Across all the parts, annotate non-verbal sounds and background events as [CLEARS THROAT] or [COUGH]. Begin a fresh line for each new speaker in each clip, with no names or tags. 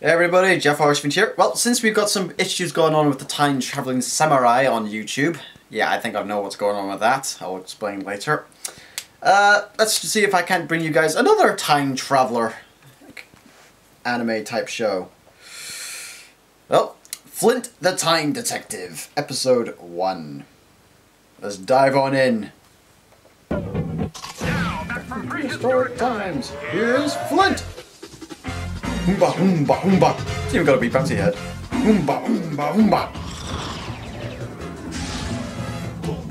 Hey everybody, Jaffa Archfiend here. Well, since we've got some issues going on with the time traveling samurai on YouTube, yeah, I think I know what's going on with that. I'll explain later. Uh, let's see if I can't bring you guys another time traveler anime type show. Well, Flint the Time Detective, episode 1. Let's dive on in. Now, back from Prehistoric times. Here's Flint. Oomba, oomba, oomba. It's even got a wee bouncy head. Oomba, oomba, oomba.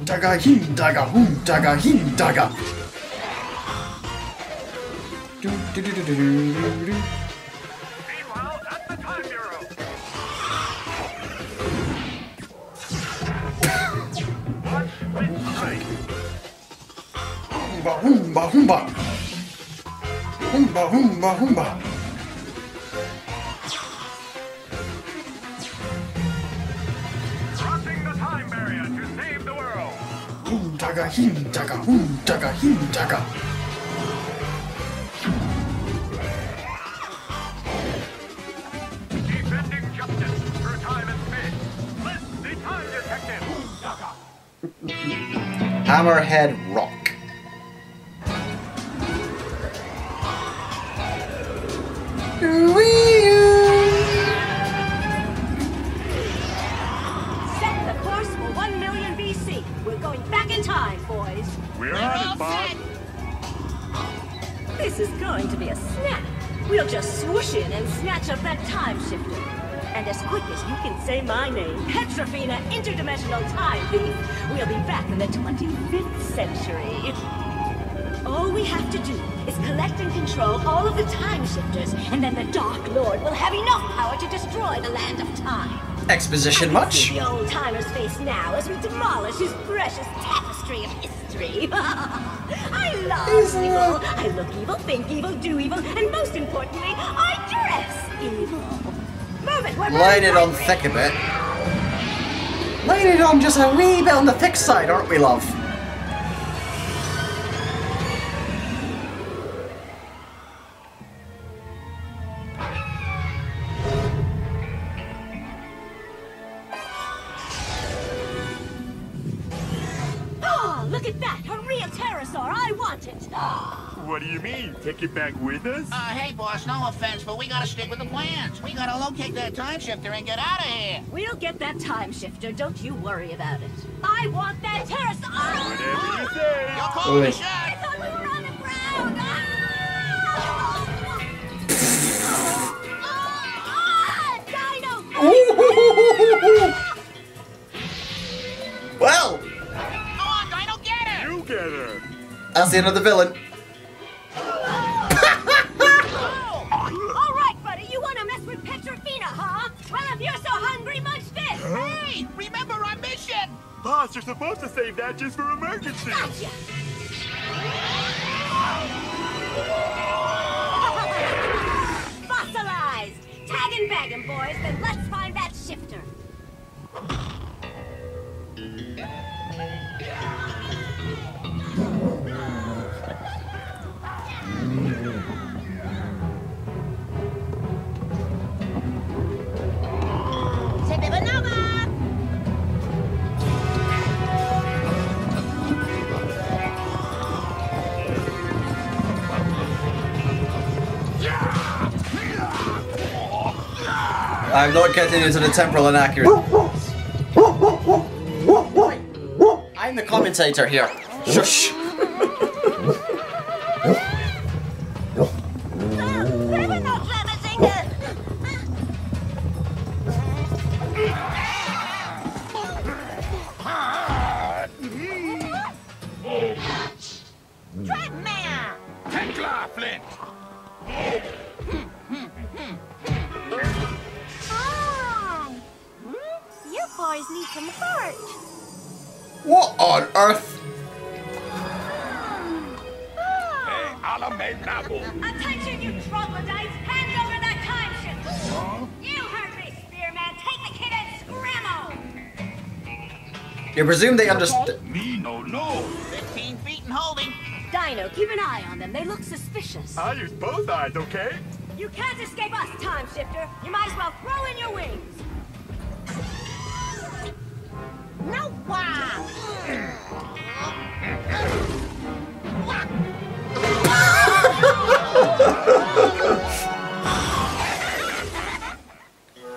Daga, him, daga, hoom, daga, him, daga. Do, do, do, do, do, do, do.
Meanwhile, at the Time Bureau. Watch with strike.
Oomba, oomba, oomba. Oomba, oomba, oomba. Hoom, daga, him, daga, hoom, daga, him, daga.
Defending justice through time and space. Flint, the Time Detective.
Hammerhead Rock.
This is going to be a snap. We'll just swoosh in and snatch up that time shifter. And as quick as you can say my name, Petrofina Interdimensional Time Thief, we'll be back in the 25th century. All we have to do is collect and control all of the time shifters, and then the Dark Lord will have enough power to destroy the land of time.
Exposition much?
see the old timer's face now as we demolish his precious tapestry of history. [LAUGHS] I love
Isn't
evil.
it?
I look evil, think evil, do evil, and most importantly, I dress evil. Move it, we're
Light it on thick a bit. Light it on just a wee bit on the thick side, aren't we, love?
Real pterosaur! I want it! [GASPS]
What do you mean? Take it back with us?
Uh, hey, boss, no offense, but we gotta stick with the plans. We gotta locate that time shifter and get out of here.
We'll get that time shifter, don't you worry about it. I want that pterosaur!
Whatever you say.
You're calling
Oi.
the
I thought we were on the ground! Ah! Ah! Dino! [LAUGHS]
that's the end of the villain. [LAUGHS]
All right, buddy, you want to mess with Petrofina, huh? Well, if you're so hungry, munch this!
Hey, remember our mission.
Boss, you're supposed to save that just for emergency.
Gotcha! [LAUGHS] Fossilized! Tag and bag 'em, boys, then let's find
I'm not getting into the temporal inaccurate. I'm the commentator here. Shush.
Boys need some heart.
What on earth?
Oh.
Alame Nabu.
Attention, you troglodytes! Hand over that time ship! You heard me, Spearman! Take the kid and scramble!
You presume they understand.
Me no no.
15 feet and holding.
Dino, keep an eye on them. They look suspicious.
I use both eyes, okay?
You can't escape us, Time Shifter. You might as well throw in your wings.
No wow!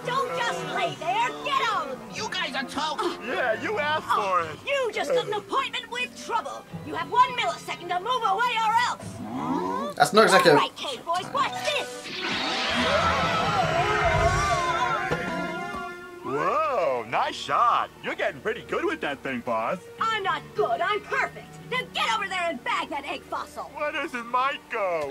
Don't just lay there. Get on.
You guys are toast!
Yeah, you asked for oh, it.
You just got an appointment with trouble. You have one millisecond to move away or else.
That's not exactly.
All right,
pretty good with that thing, boss.
I'm not good. I'm perfect. Now get over there and bag that egg fossil.
Where does it might go?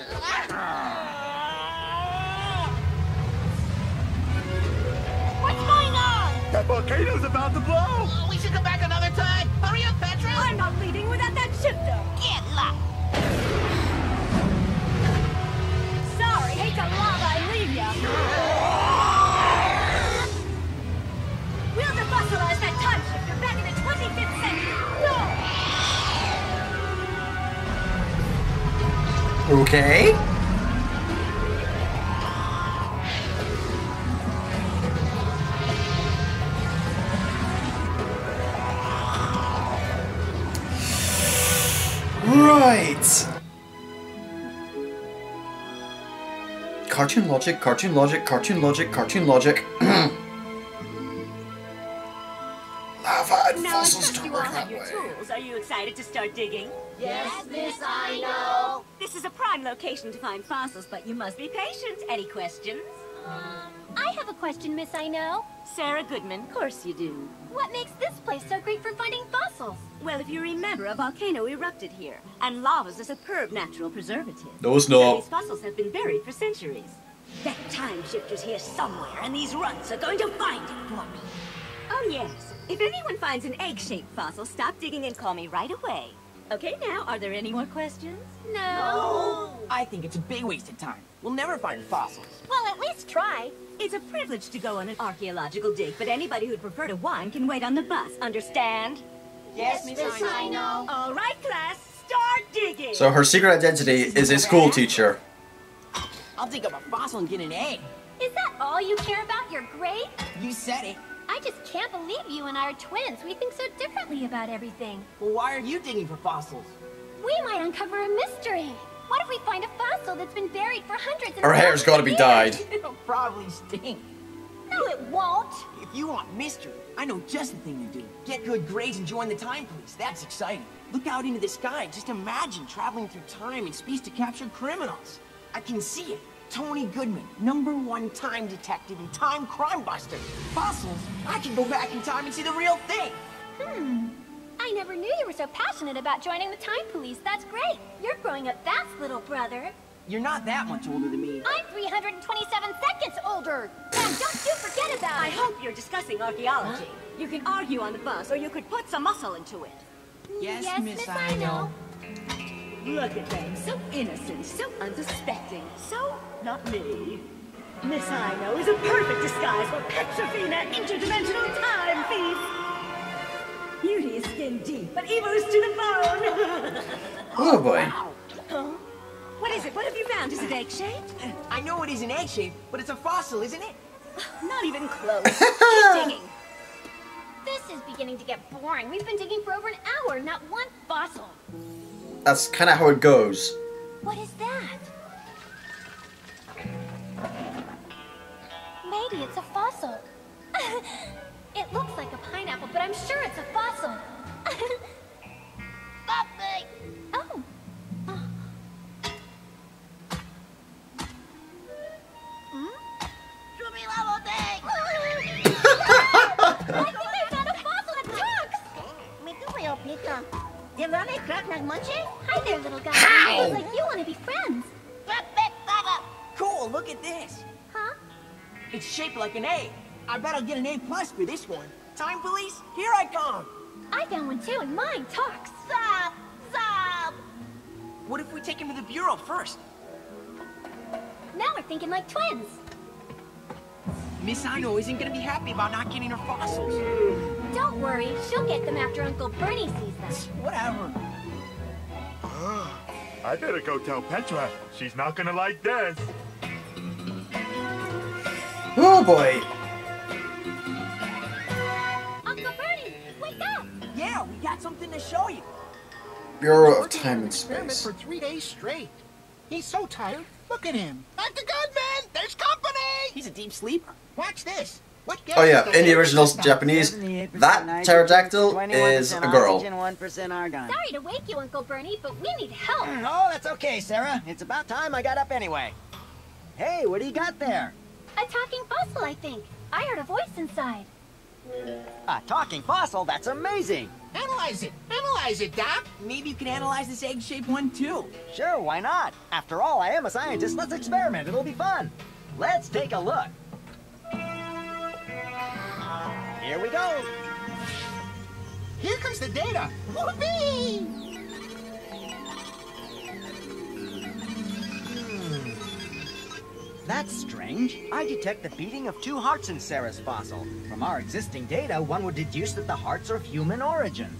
What's going on?
That volcano's about to blow.
Oh, we should come back another
Okay. Right. Cartoon logic, cartoon logic, cartoon logic, cartoon logic. [CLEARS THROAT] Lava and
Now,
fossils
since
don't
you all
work
have
that
your
way.
tools, are you excited to start digging?
Yes, Miss I know.
This is a prime location to find fossils, but you must be patient. Any questions?
Um, I have a question, Miss I know.
Sarah Goodman, of course you do.
What makes this place so great for finding fossils?
Well, if you remember, a volcano erupted here, and lava's a superb natural preservative.
No, it's
So
not.
these fossils have been buried for centuries. That time shifter's here somewhere, and these runs are going to find it for me. Oh, yes. If anyone finds an egg-shaped fossil, stop digging and call me right away. Okay, now, are there any more questions?
No.
I think it's a big waste of time. We'll never find fossils.
Well, at least try.
It's a privilege to go on an archaeological dig, but anybody who'd prefer to whine can wait on the bus. Understand?
Yes,
Miss I know.
All right, class, start digging.
So her secret identity is a school teacher.
I'll dig up a fossil and get an A.
Is that all you care about? Your grade?
You said it.
I just can't believe you and I are twins. We think so differently about everything.
Well, why are you digging for fossils?
We might uncover a mystery. What if we find a fossil that's been buried for hundreds and
Her hair's
thousands
gotta be dyed. [LAUGHS]
It'll probably stink.
No, it won't.
If you want mystery, I know just the thing to do. Get good grades and join the time police. That's exciting. Look out into the sky. Just imagine traveling through time and space to capture criminals. I can see it. Tony Goodman, number one time detective and time crime buster. Fossils? I can go back in time and see the real thing.
Hmm. I never knew you were so passionate about joining the time police. That's great. You're growing up fast, little brother.
You're not that much older than me.
I'm 327 seconds older. And don't you forget about it!
I hope you're discussing archaeology. You can argue on the bus, or you could put some muscle into it.
Yes,
yes
Miss
Miss
I know.
Look at them, so innocent, so unsuspecting, so not me. Miss I know is a perfect disguise for Petrofina, interdimensional time thief. Beauty is skin deep, but evil is to the bone. [LAUGHS]
Oh boy.
huh? What is it? What have you found? Is it egg-shaped?
I know it is an egg shape, but it's a fossil, isn't it? [LAUGHS]
Not even close. [LAUGHS] Keep digging.
This is beginning to get boring. We've been digging for over an hour, not one fossil.
That's kind of how it goes.
What is that? Maybe it's a fossil. [LAUGHS] it looks like a pineapple, but I'm sure it's a fossil.
It's like an A. I bet I'll get an A plus for this one. Time police, here I come.
I found one too, and mine talks.
Stop! Stop!
What if we take him to the bureau first?
Now we're thinking like twins.
Miss Ano isn't gonna be happy about not getting her fossils.
Don't worry, she'll get them after Uncle Bernie sees them.
Whatever.
Ah, I better go tell Petra. She's not gonna like this.
Oh boy.
Uncle Bernie, wake up!
Yeah, we got something to show you.
Bureau of
Working
Time
an
and
experiment
Space.
for three days straight. He's so tired. Look at him.
Dr. Goodman, there's company!
He's a deep sleeper.
Watch this. What
Oh yeah, in the original Japanese, that pterodactyl is
21%
a girl.
1% argon.
Sorry to wake you, Uncle Bernie, but we need help.
Mm, oh, that's okay, Sarah. It's about time I got up anyway. Hey, what do you got there?
A talking fossil, I think. I heard a voice inside.
A talking fossil? That's amazing.
Analyze it. Analyze it, Doc.
Maybe you can analyze this egg-shaped one too.
Sure, why not? After all, I am a scientist. Let's experiment. It'll be fun. Let's take a look. Here we go.
Here comes the data. Whoopee!
That's strange. I detect the beating of two hearts in Sarah's fossil. From our existing data, one would deduce that the hearts are of human origin.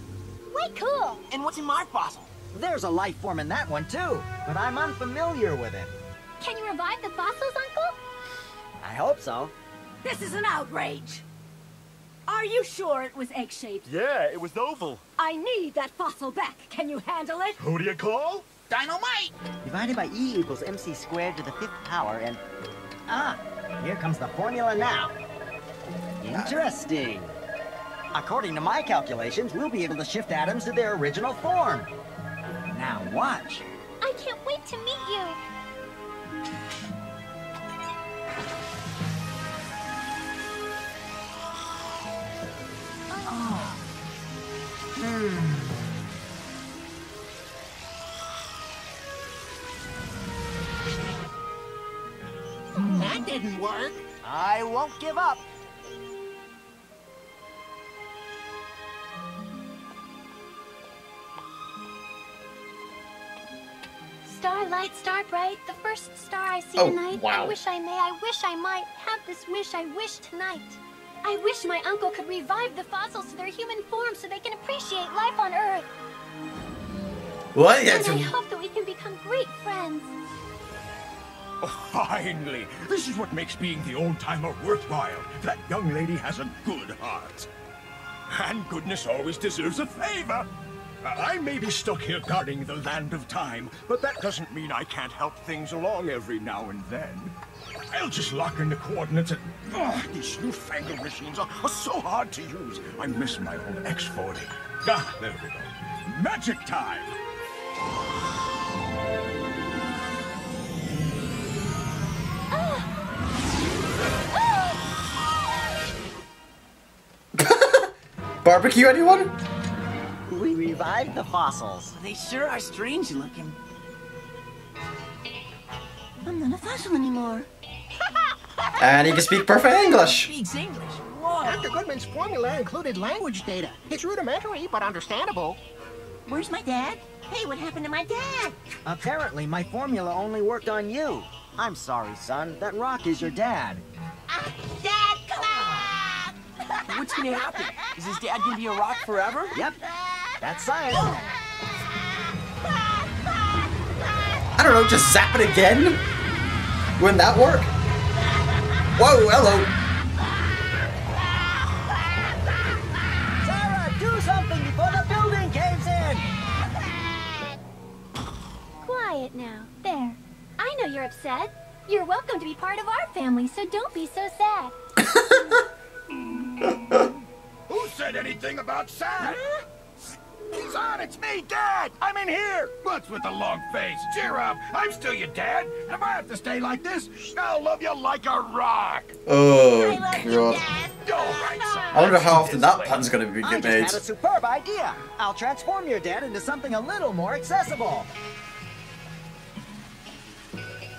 Way cool.
And what's in my fossil?
There's a life form in that one too, but I'm unfamiliar with it.
Can you revive the fossils, Uncle?
I hope so.
This is an outrage. Are you sure it was egg-shaped?
Yeah, it was oval.
I need that fossil back. Can you handle it?
Who do you call?
Dynamite!
Divided by E equals mc squared to the fifth power and... Ah, here comes the formula now. Interesting. According to my calculations, we'll be able to shift atoms to their original form. Now watch.
I can't wait to meet you.
That work.
I won't give up.
Starlight, star bright, the first star I see
Oh,
tonight.
wow.
I wish I may, I wish I might have this wish I wish tonight. I wish my uncle could revive the fossils to their human form so they can appreciate life on Earth.
What? Yeah,
And I
it's-
hope
Finally! This is what makes being the old-timer worthwhile. That young lady has a good heart. And goodness always deserves a favor. I may be stuck here guarding the land of time, but that doesn't mean I can't help things along every now and then. I'll just lock in the coordinates and... Oh, these newfangled machines are, are so hard to use. I miss my old X40. Ah, there we go. Magic time!
Barbecue, anyone?
We revived the fossils.
They sure are strange looking.
I'm not a fossil anymore. [LAUGHS]
And he can speak perfect English.
Speaks English. Whoa.
Dr. Goodman's formula included language data. It's rudimentary, but understandable.
Where's my dad? Hey, what happened to my dad?
Apparently, my formula only worked on you. I'm sorry, son. That rock is your dad.
Ah, dad, come on!
What's gonna happen? Is his dad gonna be a rock forever?
Yep, that's science.
I don't know, just zap it again? Wouldn't that work? Whoa, hello.
Sarah, do something before the building caves in!
Quiet now. There. I know you're upset. You're welcome to be part of our family, so don't be so sad. [LAUGHS]
Who said anything about sad? Son, it's me, Dad! I'm in here! What's with the long face? Cheer up! I'm still your dad! And If I have to stay like this, I'll love you like a rock!
Oh,
I love you,
God.
Dad.
All right, son.
I wonder how
let's
often that
this
pun's gonna be made.
I
get
just
made.
had a superb idea. I'll transform your dad into something a little more accessible.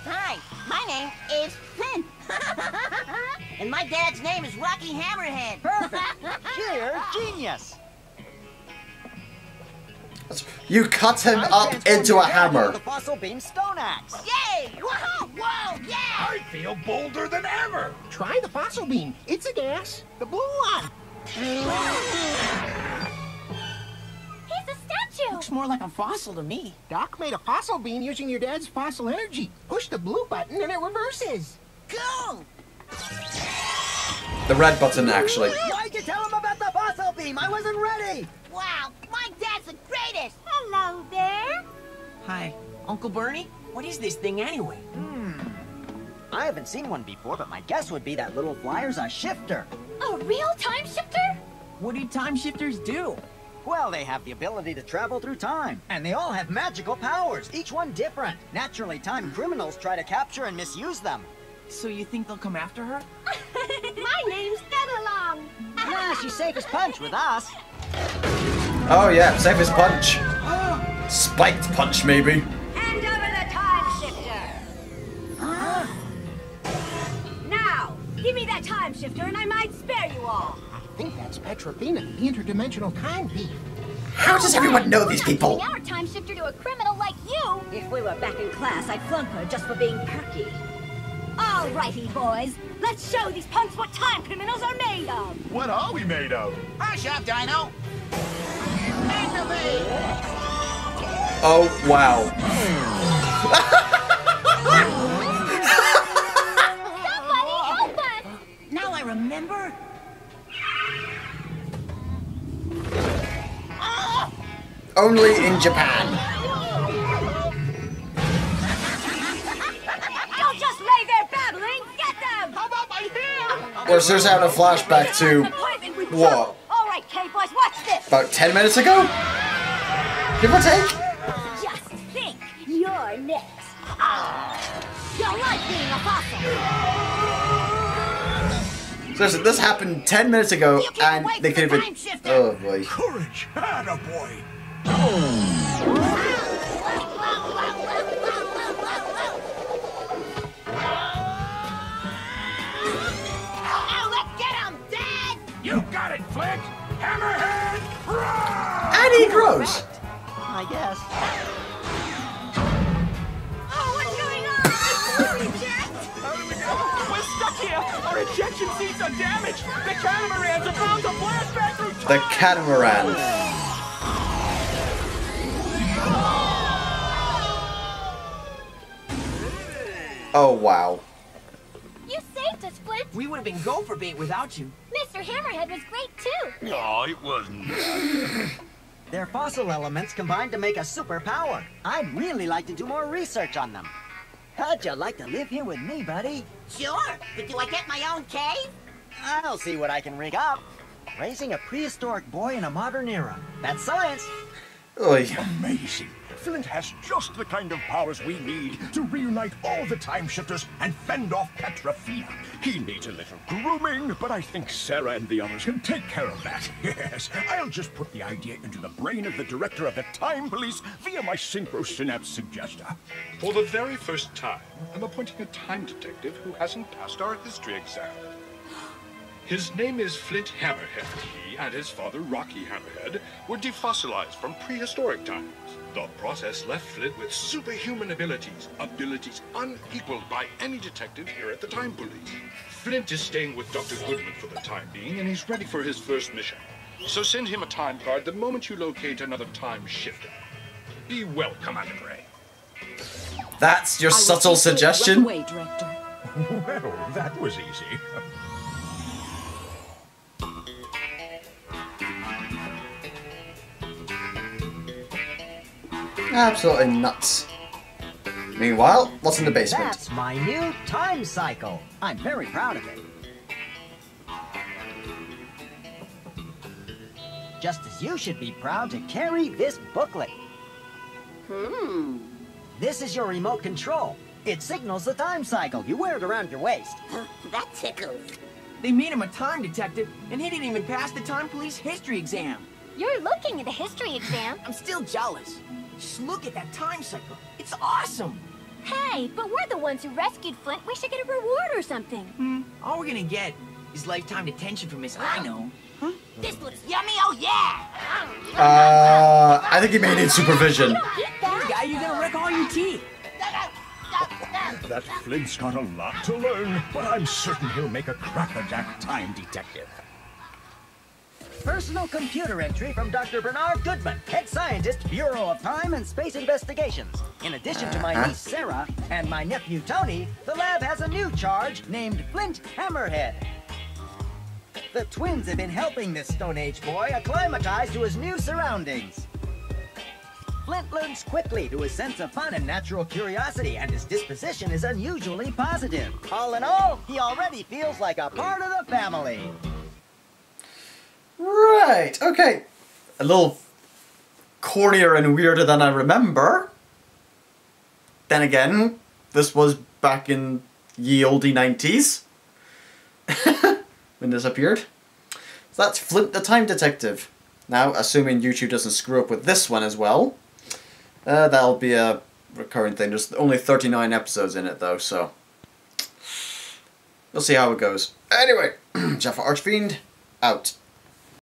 Hi, my name is Flint. [LAUGHS] and my dad's name is Rocky Hammerhead.
Perfect. Sheer genius.
You cut him
I
up into a hammer.
The fossil beam stone axe.
Yay! Whoa! Whoa! Yeah!
I feel bolder than ever!
Try the fossil beam. It's a gas. The blue one.
He's a statue!
Looks more like a fossil to me.
Doc made a fossil beam using your dad's fossil energy. Push the blue button and it reverses.
Cool!
The red button, actually.
Why'd you tell him about the fossil beam? I wasn't ready.
Wow, my dad's the greatest!
Hello there.
Hi, Uncle Bernie? What is this thing anyway? Hmm.
I haven't seen one before, but my guess would be that little flyer's a shifter.
A real time shifter?
What do time shifters do?
Well, they have the ability to travel through time, and they all have magical powers, each one different. Naturally, time criminals try to capture and misuse them.
So you think they'll come after her? [LAUGHS]
My name's Getalong.
Nah, she's [LAUGHS] safe as punch with us.
Oh yeah, safe as punch. Spiked punch, maybe.
Hand over the time shifter. Ah. Now, give me that time shifter and I might spare you all.
I think that's Petrofina, the interdimensional time thief.
How does everyone know these people?
Our time shifter to a criminal like you.
If we were back in class, I'd flunk her just for being perky. Alrighty, boys. Let's show these punks what time criminals are made of.
What are we made of?
Hush up, Dino!
Oh wow.
Somebody help us.
Now I remember.
Only in Japan.
Hair?
Or there's out a flashback to What?
All right, K boys, watch this.
about 10 minutes ago? Give or take?
Just think, you're next. Ah, you like being a fossil.
So listen, this happened 10 minutes ago and they could have been. Oh boy.
Courage, attaboy.
Now
catamaran. Oh wow.
You saved us, Flint.
We would have been gopher bait without you.
Mr. Hammerhead was great too.
No, it wasn't. [LAUGHS]
They're fossil elements combined to make a superpower. I'd really like to do more research on them. How'd you like to live here with me, buddy?
Sure, but do I get my own cave?
I'll see what I can rig up. Raising a prehistoric boy in a modern era. That's science.
Oy.
Amazing. Flint has just the kind of powers we need to reunite all the time shifters and fend off Petrofina. He needs a little grooming, but I think Sarah and the others can take care of that. [LAUGHS] Yes, I'll just put the idea into the brain of the director of the Time Police via my Synchro Synapse suggester.
For the very first time, I'm appointing a time detective who hasn't passed our history exam. His name is Flint Hammerhead. He and his father, Rocky Hammerhead, were defossilized from prehistoric times. The process left Flint with superhuman abilities, abilities unequaled by any detective here at the Time Police. Flint is staying with Dr. Goodman for the time being, and he's ready for his first mission. So send him a time card the moment you locate another time shifter. Be well, Commander Gray.
That's your subtle suggestion?
Right away, Director. [LAUGHS]
Well, that was easy.
Absolutely nuts. Meanwhile, what's in the basement?
That's my new time cycle. I'm very proud of it. Just as you should be proud to carry this booklet. Hmm. This is your remote control. It signals the time cycle. You wear it around your waist.
That tickles.
They made him a time detective, and he didn't even pass the time police history exam.
You're looking at a history exam.
I'm still jealous. Just look at that time cycle. It's awesome.
Hey, but we're the ones who rescued Flint. We should get a reward or something.
Hmm. All we're gonna get is lifetime detention for Miss I know.
This looks yummy, oh yeah!
Uh, I think he may need supervision.
Eat that.
Guy, you're gonna wreck all your teeth.
That Flint's got a lot to learn, but I'm certain he'll make a crackerjack time detective.
Personal computer entry from Dr. Bernard Goodman, head scientist, Bureau of Time and Space Investigations. In addition to my
Uh-huh.
niece Sarah and my nephew Tony, the lab has a new charge named Flint Hammerhead. The twins have been helping this Stone Age boy acclimatize to his new surroundings. Flint learns quickly to his sense of fun and natural curiosity, and his disposition is unusually positive. All in all, he already feels like a part of the family.
Right, okay. A little cornier and weirder than I remember. Then again, this was back in ye olde 90s. [LAUGHS] when this appeared. So that's Flint the Time Detective. Now, assuming YouTube doesn't screw up with this one as well, uh, that'll be a recurring thing. There's only 39 episodes in it though, so we'll see how it goes. Anyway, [CLEARS THROAT] Jaffa Archfiend, out.